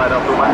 para tomar